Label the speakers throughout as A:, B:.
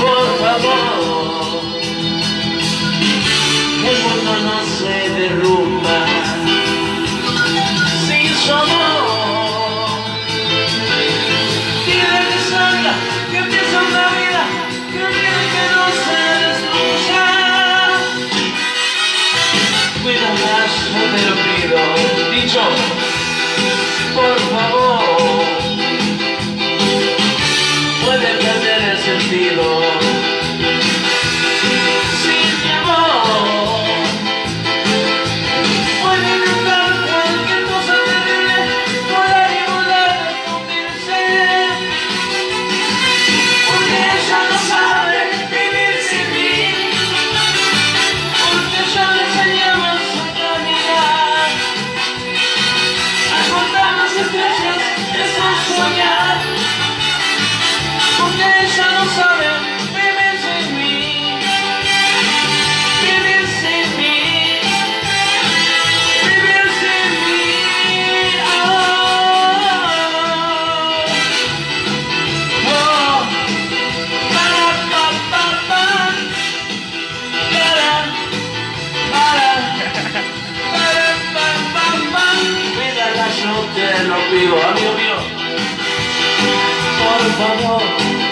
A: Por favor, el mundo no se derrumba sin su amor. Dile que salga, que empieza una vida, que olvide que no se destruya. Cuida más, no te lo pido, dicho. Vivo, amigo mío. Por favor.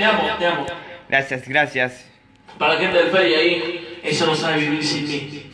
A: te amo, te amo.
B: Gracias, gracias.
A: Para la gente del ferry ahí, ella no sabe vivir sin mí.